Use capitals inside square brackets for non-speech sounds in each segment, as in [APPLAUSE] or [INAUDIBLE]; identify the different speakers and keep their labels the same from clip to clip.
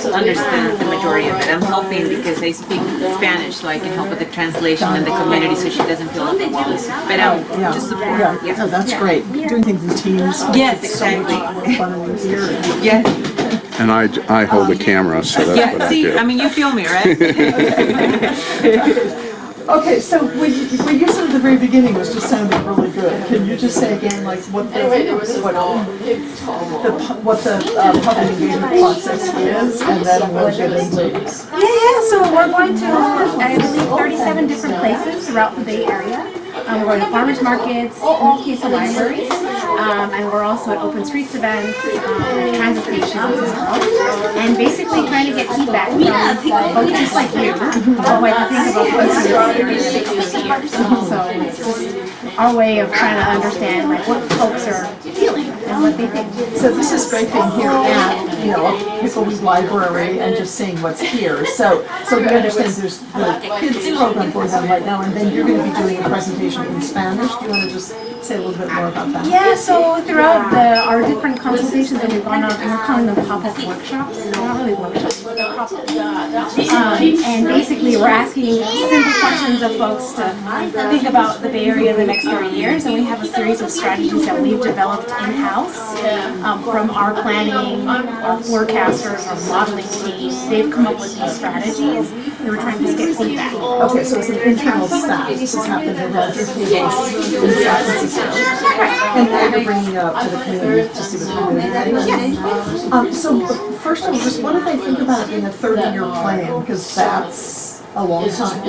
Speaker 1: understand the majority of it. I'm helping because they speak Spanish, so I can help with the translation and the community so she doesn't feel overwhelmed. But um,
Speaker 2: Yeah,
Speaker 1: just supporting.
Speaker 2: yeah,
Speaker 1: Yeah.
Speaker 2: no, that's great. Doing things in teams.
Speaker 1: Yes,
Speaker 2: it's so much
Speaker 1: exactly.
Speaker 2: more Fun and easier. and-
Speaker 1: Yes.
Speaker 3: And I, I hold the camera, so that's what
Speaker 1: Yeah.
Speaker 3: I
Speaker 1: See,
Speaker 3: do.
Speaker 1: I mean, you feel me, right? [LAUGHS] [LAUGHS]
Speaker 2: Okay, so when you, when you said at the very beginning was just sounded really good, can you just say again, like, what the, what, the, pu- what the uh, public engagement process is, and then we'll get into
Speaker 4: Yeah, yeah, so we're going to, I believe, 37 different places throughout the Bay Area. Um, we're going to farmers markets, in case, libraries, um, and we're also at open streets events, um, transit stations as well. And basically trying to get feedback from folks just like you about what you think about the area in the next 30 years. So it's just our way of trying to understand like what folks are
Speaker 2: So this is great being here at, you know, Pickleweed Library and just seeing what's here. So, so we understand there's the kids program going on right now, and then you're gonna be doing a presentation in Spanish. Do you wanna just say a little bit more about that?
Speaker 4: Yeah, so throughout the, our different consultations that we've gone on, we're calling them pop-up workshops, they're not really workshops, but they're pop-up. Um, and basically, we're asking simple questions of folks to think about the Bay Area in the next 30 years, and we have a series of strategies that we've developed in-house um, from our planning, our forecasters, our modeling team. They've come up with these strategies, and we're trying to get feedback.
Speaker 2: Okay, so it's an internal staff. This has happened in Roger Tables in San Francisco. And now you're bringing it up to the community to see what the community thinks. Um, so first of all, just what do they think about it in a thirty-year plan? Because that's a long time.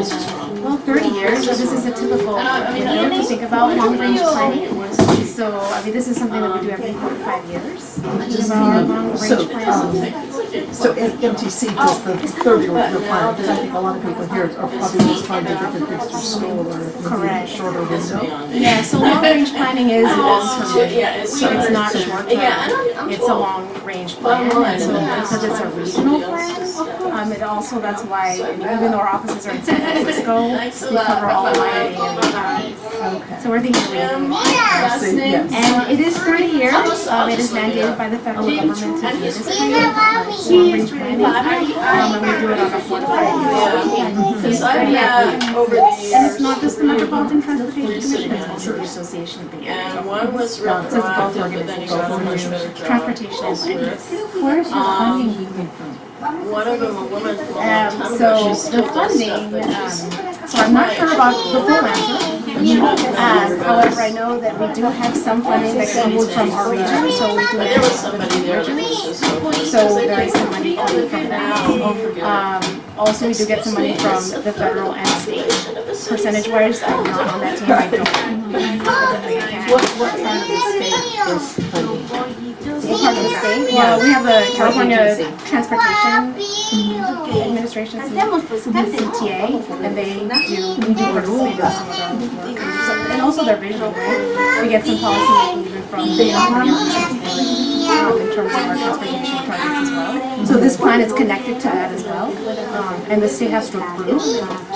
Speaker 4: Well, 30 years, so this is a typical I mean, window to think about long-range planning. So, I mean, this is something that we do every four to five years. Think about our long-range
Speaker 2: So, um, so MTC does the thirty-year plan, because I think a lot of people here are probably just trying to get their kids through school or maybe shorter window.
Speaker 4: Yeah, so long-range planning is long-term. So it's not short-term, it's a long-range plan. And so because it's a regional plan, um, it also, that's why, even though our offices are in San Francisco, [LAUGHS] we cover all of Miami and the counties. So we're thinking regional.
Speaker 2: I yes.
Speaker 4: And it is 30 years. Um, it is mandated by the federal government to do this long-range planning. Um, and we do it on a four to five year cycle. And it's not just the Metropolitan Transportation Commission, it's also the Association of the Area.
Speaker 5: And one was
Speaker 4: So it's both
Speaker 5: retroactive, but then
Speaker 4: organizations, transportation and finance.
Speaker 6: Where's your funding coming from?
Speaker 5: One of them, a woman from
Speaker 4: Um, so the funding, um, so I'm not sure about the full answer. Um, however, I know that we do have some funding that comes from our region, so we do
Speaker 5: There
Speaker 4: have
Speaker 5: somebody there that was just so.
Speaker 4: So there is some money coming from that. Um, also, we do get some money from the federal and state. Percentage wise, I'm not on that team, I don't.
Speaker 2: What, what part of the state is funding?
Speaker 4: What part of the state? Well, we have the California Transportation Administration, CTA, and they do, we do participate in some of their work. And also their visual, right? We get some policy making even from the um, in terms of our transportation projects as well. So this plan is connected to that as well. Um, and the state has to approve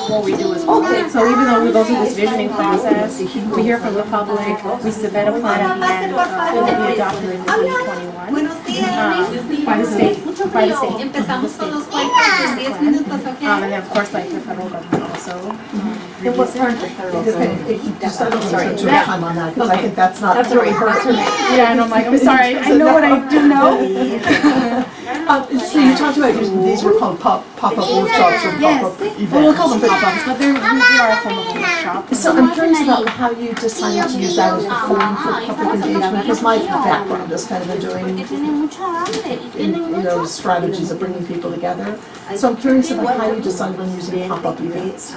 Speaker 4: what we do as well. So even though we go through this visioning process, we hear from the public, we submit a plan at the end, uh, that will be adopted in 2021 um, by the state, by the state. The state.
Speaker 6: cuentas, 10 minutos,
Speaker 4: Um, and then of course like the federal government also. It
Speaker 2: was part of the federal government? Just, I don't spend too much time on that, because I think that's not very hard to
Speaker 4: Yeah, and I'm like, I'm [LAUGHS] sorry, I know what I do know. [LAUGHS] [LAUGHS]
Speaker 2: Uh, so you talked about using, these were called pop, pop-up workshops or
Speaker 4: Yes,
Speaker 2: pop-up events.
Speaker 4: well, we'll call them pop-ups, but they're, they are a form of workshop.
Speaker 2: So I'm curious about how you decided to use that as a forum for public engagement, because my background is kind of in doing,
Speaker 6: Tiene mucha hambre y
Speaker 2: in, you know, strategies of bringing people together. So I'm curious about how you decided on using pop-up events.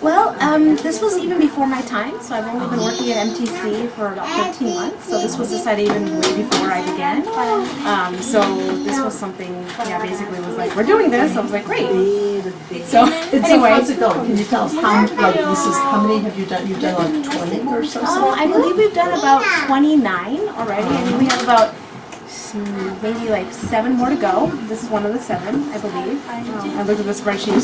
Speaker 4: Well, um, this was even before my time, so I've only been working at MTC for about 15 months, so this was decided even way before I began. Um, so this was something, yeah, basically was like, we're doing this, I was like, great. So,
Speaker 2: It's so
Speaker 4: anyway.
Speaker 2: it going? Can you tell us how, like, this is, how many have you done? You've done like twenty or so?
Speaker 4: Um, I believe we've done about 29 already, and we have about maybe like seven more to go. This is one of the seven, I believe. Um, I looked at the spreadsheet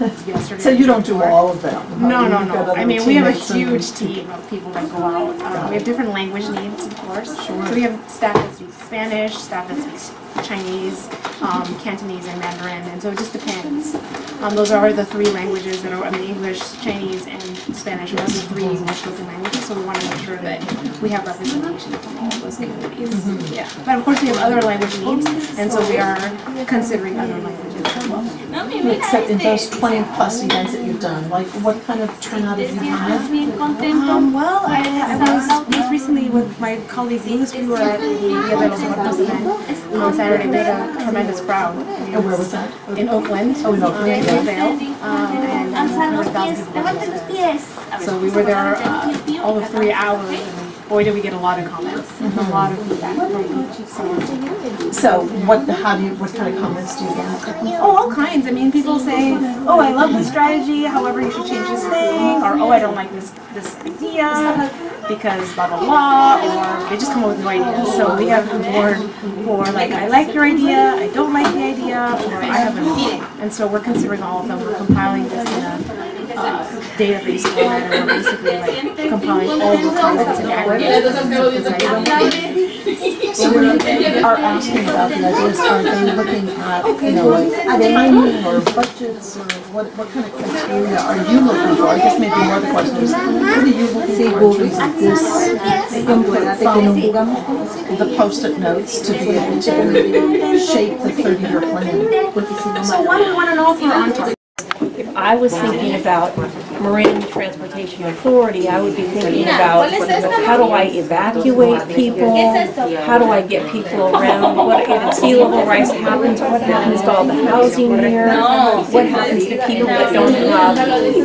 Speaker 4: [LAUGHS] yesterday.
Speaker 2: So you don't do all of them?
Speaker 4: No, no, no. I mean, we have a huge team of people that go out. Um, we have different language needs, of course. Sure. So we have staff that speaks Spanish, staff that speaks Chinese, um, Cantonese, and Mandarin, and so it just depends. Um, those are the three languages that are, I mean, English, Chinese, and Spanish are the three most spoken languages, so we want to make sure that we have representation from all of those communities. Yeah, but of course, we have other language needs, and so we are considering other languages as well.
Speaker 2: Except in those twenty plus events that you've done, like what kind of turnout have you had?
Speaker 4: Um, well, I, I was just recently with my colleagues Venus, we were at the Dia de los Muertos event on Saturday, made a tremendous crowd.
Speaker 2: And where was that?
Speaker 4: In Oakland.
Speaker 2: Oh, in Oakland,
Speaker 4: um,
Speaker 2: yeah.
Speaker 4: Vale, um, and um, over a thousand people. there. So we were there uh, all of three hours, and boy, did we get a lot of comments, Mm-hmm. a lot of feedback from each. So,
Speaker 2: So what, how do you, what kind of comments do you get?
Speaker 4: Oh, all kinds. I mean, people say, "Oh, I love this strategy. However, you should change this thing," or "Oh, I don't like this this idea because blah blah blah," or they just come up with no ideas. So we have a board for like, "I like your idea," "I don't like the idea," or "I have a meeting." And so we're considering all of them. We're compiling this in a uh, database [LAUGHS] format, and we're basically like compiling all the comments and aggregating.
Speaker 2: So when you are asking about the ideas, are they looking at, [LAUGHS] you know, like timing or budgets or what, what kind of criteria are you looking for? I guess maybe more the question is, what are you looking for in of this input from the post-it notes to be able to shape the thirty-year plan?
Speaker 4: So what do we want to know for on target?
Speaker 7: I was thinking about Marin Transportation Authority, I would be thinking about how do I evacuate people? How do I get people around? What if sea level rise happens, what happens to all the housing here? What happens to people that don't have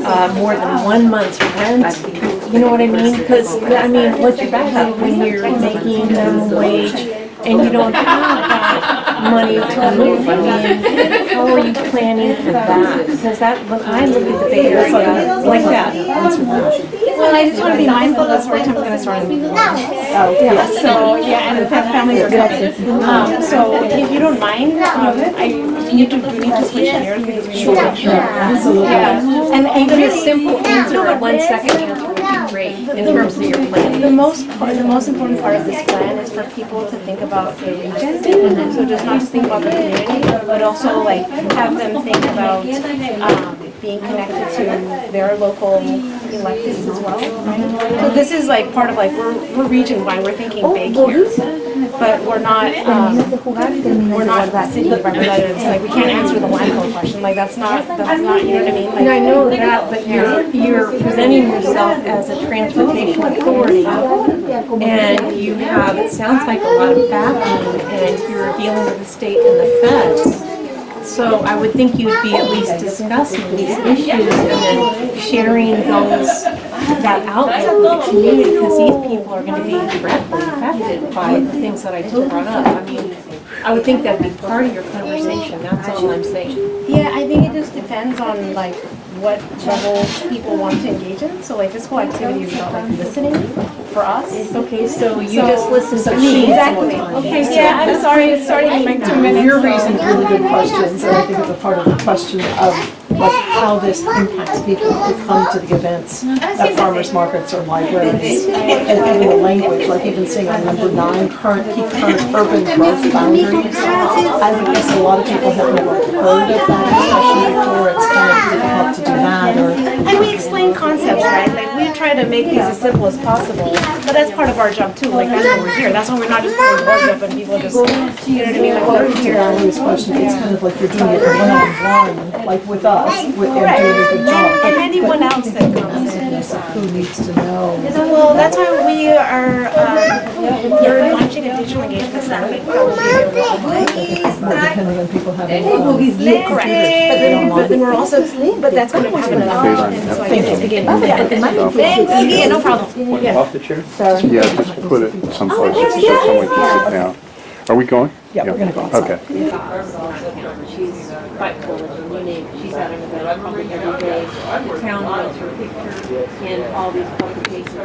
Speaker 7: uh, more than one month's rent? You know what I mean? Because, I mean, what's your backup when you're making minimum wage and you don't have that money to move? I mean, how are you planning for that? Because that, when I look at the Bay Area like that,
Speaker 4: Well, I just want to be mindful that story time's gonna start in the morning. Oh, yeah, so, yeah, and the pet families are coming. Um, so if you don't mind, um, I, you do, do need to switch gears because we need to make sure.
Speaker 2: Absolutely.
Speaker 4: Yeah, and, and
Speaker 7: even a simple answer, a one second answer would be great in terms of your planning.
Speaker 4: The most, part- the most important part of this plan is for people to think about the region. So just not just think about the community, but also like have them think about, um, being connected to their local electeds as well. So this is like part of like, we're, we're region-wide, we're thinking big here. But we're not, um, we're not city representatives, like we can't answer the landfill question, like that's not, that's not, you know what I mean? Like,
Speaker 7: And I know that, but you're, you're presenting yourself as a transportation authority, and you have, it sounds like a lot of backing, and you're dealing with the state and the feds. So I would think you'd be at least discussing these issues and then sharing those, that outlet with the community, because these people are gonna be directly affected by the things that I just brought up. I mean, I would think that'd be part of your conversation, that's all I'm saying.
Speaker 4: Yeah, I think it just depends on like what level people want to engage in. So like this whole activity is about like listening for us.
Speaker 7: Okay, so you just listen to me.
Speaker 4: Exactly. Okay, yeah, I'm sorry, it's starting in like two minutes.
Speaker 2: You're
Speaker 4: so-
Speaker 2: raising really good questions, and I think it's a part of the question of like how this impacts people who come to the events at farmers markets or libraries. And and the language, like even seeing on number nine, current, keep current urban growth boundaries. I guess a lot of people have never heard of that expression before, it's kind of difficult to do that, or
Speaker 4: And we explain concepts, right? Like we try to make these as simple as possible, but that's part of our job too. Like that's why we're here. That's why we're not just putting words up and people just, you know what I mean? Like we're here.
Speaker 2: It's kind of like you're doing it one-on-one, like with us, with, and doing a good job.
Speaker 4: And anyone else that comes in.
Speaker 2: Who needs to know?
Speaker 4: Well, that's why we are, um, we're launching a digital engagement summit that will be available.
Speaker 2: Depending on people having.
Speaker 4: Correct, but then, but then we're also, but that's gonna happen another option, so I think it's beginning. Yeah, thank you, yeah, no problem. Yeah.
Speaker 3: Off the chair? Yeah, just put it someplace so someone can sit down. Are we going?
Speaker 2: Yeah, we're gonna go outside.
Speaker 3: Okay.
Speaker 7: She's quite full of unique, she's out in the public every day. The town wants her picture in all these publications,